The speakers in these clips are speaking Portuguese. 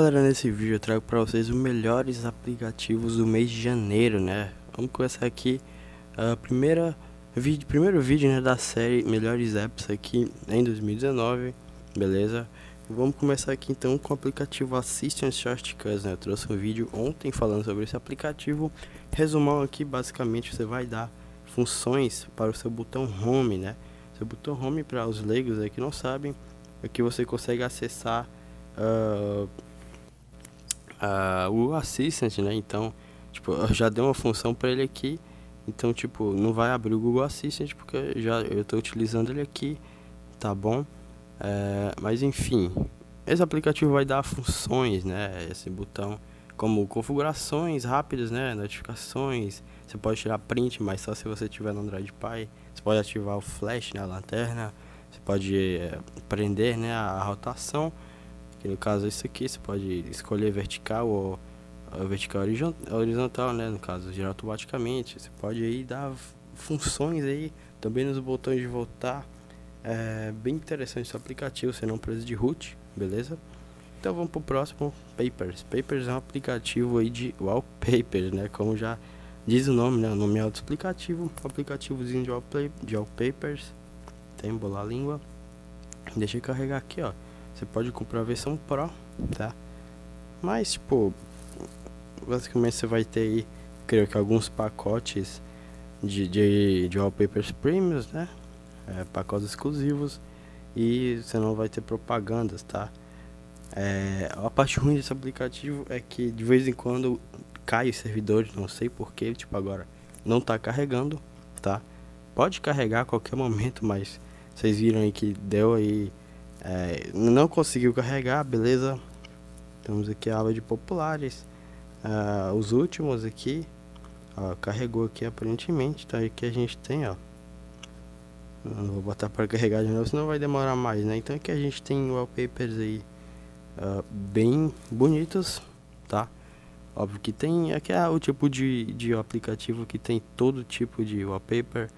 galera, nesse vídeo eu trago para vocês os melhores aplicativos do mês de janeiro, né? Vamos começar aqui a primeira vídeo, primeiro vídeo né, da série Melhores Apps aqui em 2019, beleza? Vamos começar aqui então com o aplicativo Assistant Shortcuts, né? Eu trouxe um vídeo ontem falando sobre esse aplicativo. Resumão aqui, basicamente você vai dar funções para o seu botão Home, né? Seu botão Home para os leigos aí que não sabem, é que você consegue acessar uh, uh, o Assistant, né? Então, tipo, eu já dei uma função para ele aqui. Então, tipo, não vai abrir o Google Assistant porque já eu estou utilizando ele aqui, tá bom? É, mas enfim, esse aplicativo vai dar funções, né? Esse botão como configurações rápidas, né? Notificações. Você pode tirar print, mas só se você tiver no Android Pie. Você pode ativar o flash, né? Lanterna. Você pode é, prender, né? A rotação que no caso é isso aqui, você pode escolher vertical ou vertical horizontal, né? No caso, girar automaticamente. Você pode aí dar funções aí, também nos botões de voltar. É bem interessante esse aplicativo, você não precisa de root, beleza? Então vamos pro próximo, Papers. Papers é um aplicativo aí de wallpapers, né? Como já diz o nome, né? O nome é auto-explicativo, aplicativozinho de, de wallpapers. Tem bolar a língua. Deixa eu carregar aqui, ó. Você pode comprar a versão Pro, tá? Mas, tipo, basicamente você vai ter aí, creio que alguns pacotes de, de, de wallpapers premiums, né? É, pacotes exclusivos e você não vai ter propagandas, tá? É, a parte ruim desse aplicativo é que de vez em quando cai os servidores, não sei porquê, tipo agora não tá carregando, tá? Pode carregar a qualquer momento, mas vocês viram aí que deu aí é, não conseguiu carregar, beleza. Temos aqui a aba de populares. Uh, os últimos aqui. Ó, carregou aqui aparentemente. Então aqui a gente tem, ó. Não vou botar para carregar de novo, senão vai demorar mais, né? Então aqui a gente tem wallpapers aí uh, bem bonitos, tá? Óbvio que tem, aqui é o tipo de, de aplicativo que tem todo tipo de wallpaper,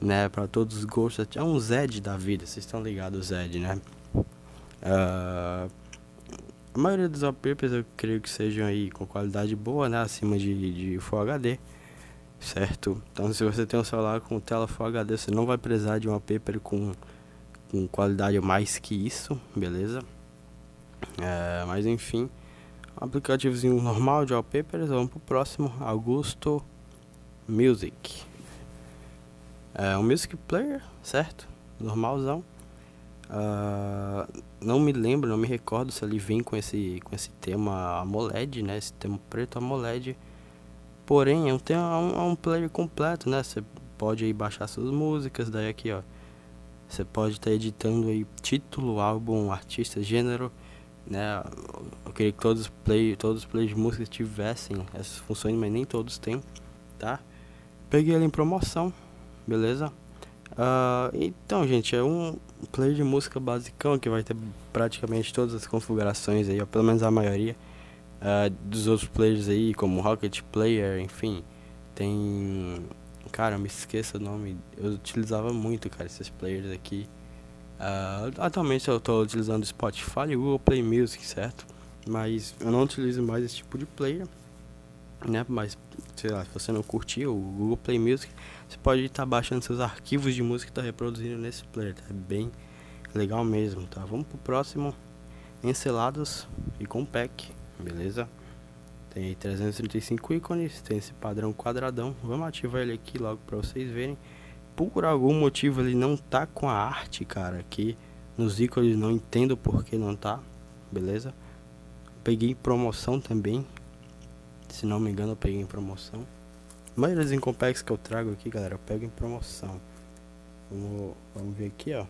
né? Para todos os gostos, é um Zed da vida, vocês estão ligados, Zed, né? Uh, a maioria dos wallpapers eu creio que sejam aí com qualidade boa, né? Acima de, de Full HD, certo? Então se você tem um celular com tela Full HD, você não vai precisar de um wallpaper com, com qualidade mais que isso, beleza? Uh, mas enfim, aplicativozinho normal de wallpapers, vamos pro próximo, Augusto Music. É um Music Player, certo? Normalzão. Uh, não me lembro, não me recordo se ele vem com esse, com esse tema AMOLED, né? Esse tema preto AMOLED. Porém, é um, tema, é um, é player completo, né? Você pode aí baixar suas músicas, daí aqui, ó. Você pode estar tá editando aí título, álbum, artista, gênero, né? Eu queria que todos os play, todos os players de música tivessem essas funções, mas nem todos têm, tá? Peguei ele em promoção, beleza? Uh, então, gente, é um player de música basicão que vai ter praticamente todas as configurações aí, ou pelo menos a maioria uh, dos outros players aí, como Rocket Player, enfim. Tem. Cara, me esqueça o nome. Eu utilizava muito, cara, esses players aqui. Uh, atualmente eu estou utilizando Spotify e Google Play Music, certo? Mas eu não utilizo mais esse tipo de player né? Mas, sei lá, se você não curtiu o Google Play Music, você pode estar tá baixando seus arquivos de música que está reproduzindo nesse player, tá? É bem legal mesmo, tá? Vamos pro próximo, Encelados e Compact, beleza? Tem aí 335 ícones, tem esse padrão quadradão. Vamos ativar ele aqui logo para vocês verem. Por algum motivo ele não tá com a arte, cara, aqui nos ícones, não entendo por que não tá, beleza? Peguei promoção também, se não me engano, eu peguei em promoção. A maioria dos Incompex que eu trago aqui, galera, eu pego em promoção. Vamos, vamos ver aqui, ó.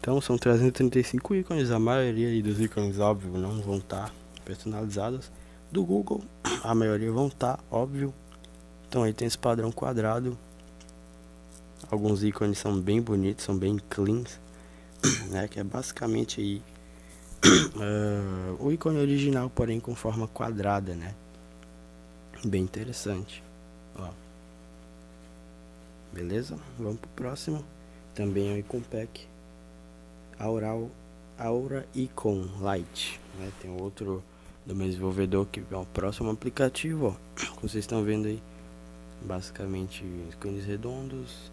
Então são 335 ícones, a maioria dos ícones, óbvio, não vão estar tá personalizados. Do Google, a maioria vão estar, tá, óbvio. Então aí tem esse padrão quadrado. Alguns ícones são bem bonitos, são bem cleans, né? Que é basicamente aí uh, o ícone original, porém com forma quadrada, né? Bem interessante. Ó. Beleza? Vamos pro próximo. Também é o Icompec Aural Aura Icon Lite. Né? Tem outro do meu desenvolvedor que é o próximo aplicativo, ó. Como vocês estão vendo aí. Basicamente ícones redondos.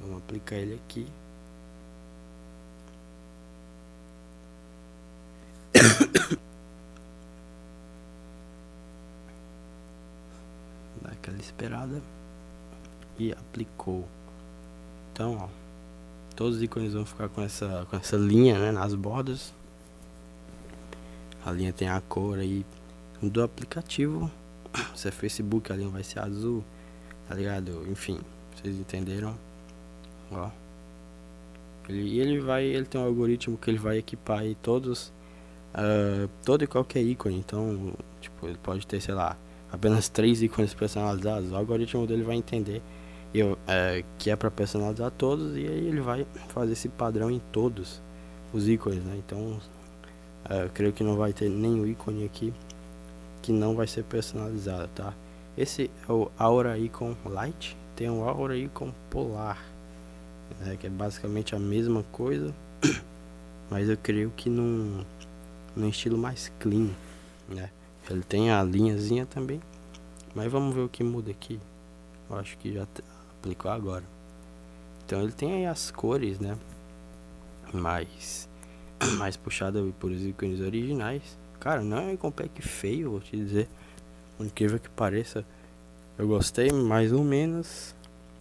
Vamos aplicar ele aqui. Dá aquela esperada e aplicou. Então, ó, todos os ícones vão ficar com essa com essa linha, né, nas bordas. A linha tem a cor aí do aplicativo. Se é Facebook, a linha vai ser azul, tá ligado? Enfim, vocês entenderam? Ó. Ele, ele vai, ele tem um algoritmo que ele vai equipar aí todos, uh, todo e qualquer ícone. Então, tipo, ele pode ter, sei lá, apenas três ícones personalizados. O algoritmo dele vai entender eu, é, que é para personalizar todos e aí ele vai fazer esse padrão em todos os ícones, né? Então, é, creio que não vai ter nenhum ícone aqui que não vai ser personalizado, tá? Esse é o Aura Icon Light, tem o Aura Icon Polar né, que é basicamente a mesma coisa, mas eu creio que num, num estilo mais clean, né? Ele tem a linhazinha também, mas vamos ver o que muda aqui. Eu acho que já aplicou agora. Então ele tem aí as cores, né? Mais, mais puxada por os ícones originais. Cara, não é um pack feio, vou te dizer. Incrível que pareça, eu gostei mais ou menos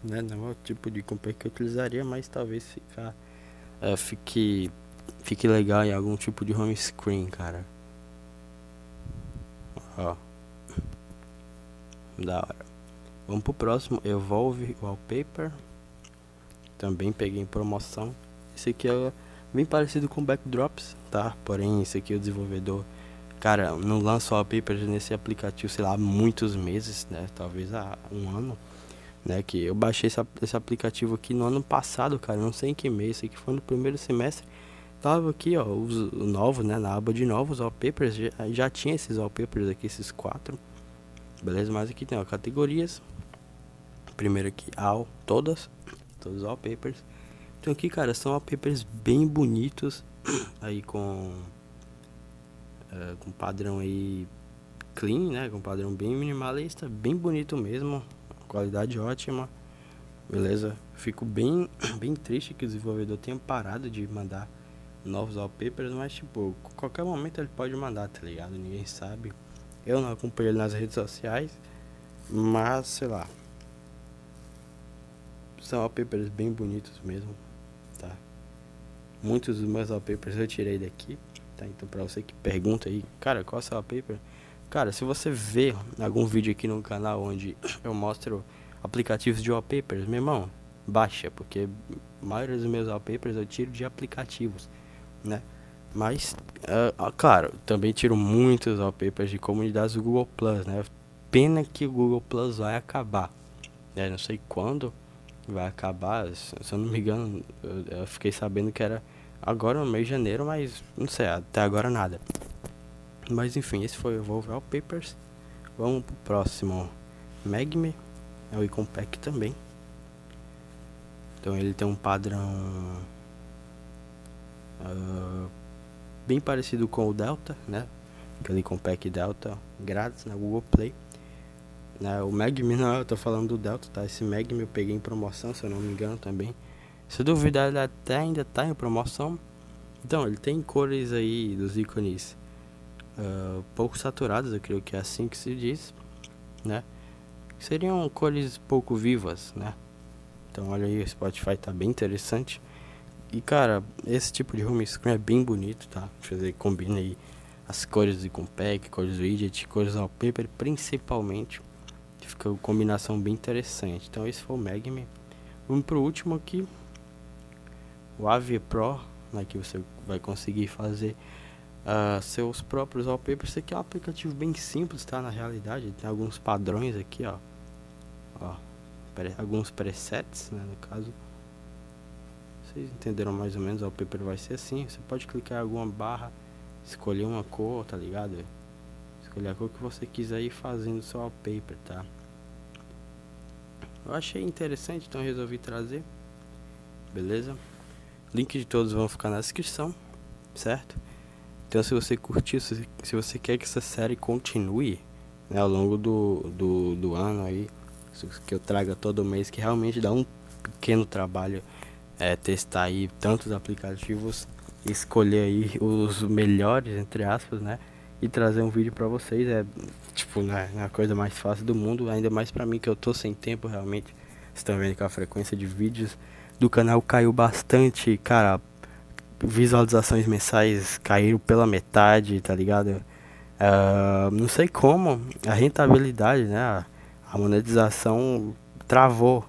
né? Não é o tipo de compra que eu utilizaria, mas talvez ficar, uh, fique, fique legal em algum tipo de home screen, cara. Ó. Da hora. Vamos pro próximo, Evolve Wallpaper. Também peguei em promoção. Esse aqui é bem parecido com Backdrops, tá? Porém, esse aqui é o desenvolvedor cara, não lança wallpaper nesse aplicativo, sei lá, há muitos meses, né? Talvez há um ano né? Que eu baixei esse, esse aplicativo aqui no ano passado, cara, não sei em que mês, sei que foi no primeiro semestre. Tava aqui, ó, os novos, né? Na aba de novos wallpapers, já, já tinha esses wallpapers aqui, esses quatro. Beleza? Mas aqui tem, ó, categorias. Primeiro aqui, all, todas, todos os wallpapers. Então aqui, cara, são wallpapers bem bonitos, aí com... Uh, com padrão aí clean, né? Com padrão bem minimalista, bem bonito mesmo qualidade ótima, beleza? Fico bem, bem triste que o desenvolvedor tenha parado de mandar novos wallpapers, mas tipo, qualquer momento ele pode mandar, tá ligado? Ninguém sabe. Eu não acompanho ele nas redes sociais, mas sei lá. São wallpapers bem bonitos mesmo, tá? Muitos dos meus wallpapers eu tirei daqui, tá? Então pra você que pergunta aí, cara, qual é o wallpaper? Cara, se você vê algum vídeo aqui no canal onde eu mostro aplicativos de wallpapers, meu irmão, baixa, porque a maioria dos meus wallpapers eu tiro de aplicativos, né? Mas, uh, claro, também tiro muitos wallpapers de comunidades do Google Plus, né? Pena que o Google Plus vai acabar, né? Não sei quando vai acabar, se eu não me engano, eu, eu fiquei sabendo que era agora no mês de janeiro, mas não sei, até agora nada. Mas enfim, esse foi o Evolve Papers. Vamos pro próximo. Magme é o Icon Pack também. Então ele tem um padrão uh, bem parecido com o Delta, né? Aquele Icon Pack Delta grátis na Google Play. Né? O Magme não, eu tô falando do Delta, tá? Esse Magme eu peguei em promoção, se eu não me engano também. Se duvidar, ele até ainda tá em promoção. Então, ele tem cores aí dos ícones uh, pouco saturadas, eu creio que é assim que se diz, né? Seriam cores pouco vivas, né? Então olha aí, o Spotify tá bem interessante. E cara, esse tipo de home screen é bem bonito, tá? Ver, combina aí as cores do pack, cores widget, cores do wallpaper, principalmente. Fica uma combinação bem interessante. Então esse foi o Magme. Vamos pro último aqui. O Ave Pro, né, que você vai conseguir fazer uh, seus próprios wallpapers. Esse aqui é um aplicativo bem simples, tá? Na realidade, tem alguns padrões aqui, ó. ó alguns presets, né? No caso, vocês entenderam mais ou menos. O wallpaper vai ser assim. Você pode clicar em alguma barra, escolher uma cor, tá ligado? Escolher a cor que você quiser ir fazendo seu wallpaper, tá? Eu achei interessante, então resolvi trazer. Beleza? Link de todos vão ficar na descrição, certo? Então se você curtiu, se, se você quer que essa série continue né, ao longo do, do, do ano aí, que eu traga todo mês, que realmente dá um pequeno trabalho é, testar aí tantos aplicativos, escolher aí os melhores, entre aspas, né? E trazer um vídeo para vocês é tipo, né, a coisa mais fácil do mundo, ainda mais para mim que eu tô sem tempo realmente. Vocês estão vendo que a frequência de vídeos do canal caiu bastante, cara visualizações mensais caíram pela metade, tá ligado? Uh, não sei como, a rentabilidade, né? A monetização travou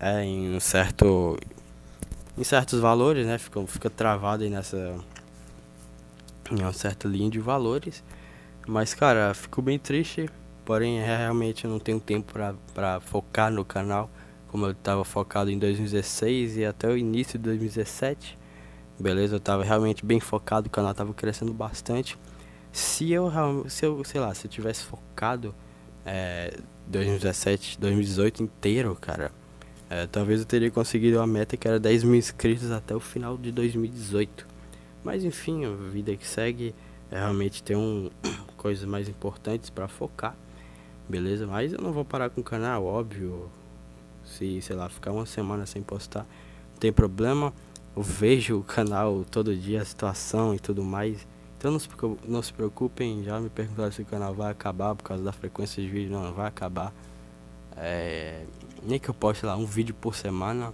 é, em um certo. Em certos valores, né? Fica, fica travado aí nessa. Em uma certa linha de valores. Mas, cara, fico bem triste. Porém, é, realmente eu não tenho tempo pra focar no canal. Como eu tava focado em 2016 e até o início de 2017 beleza? Eu tava realmente bem focado, o canal tava crescendo bastante. Se eu, se eu sei lá, se eu tivesse focado é, 2017, 2018 inteiro, cara, é, talvez eu teria conseguido uma meta que era 10 mil inscritos até o final de 2018. Mas enfim, a vida que segue é realmente ter um, coisas mais importantes para focar, beleza? Mas eu não vou parar com o canal, óbvio. Se, sei lá, ficar uma semana sem postar, não tem problema eu vejo o canal todo dia, a situação e tudo mais. Então não se, não se preocupem, já me perguntaram se o canal vai acabar por causa da frequência de vídeo. Não, não vai acabar. É, nem que eu poste lá um vídeo por semana.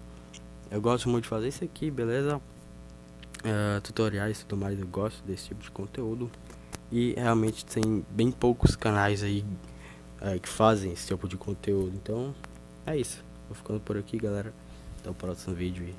Eu gosto muito de fazer isso aqui, beleza? É, tutoriais e tudo mais, eu gosto desse tipo de conteúdo. E realmente tem bem poucos canais aí é, que fazem esse tipo de conteúdo. Então é isso. Vou ficando por aqui, galera. Até o próximo vídeo.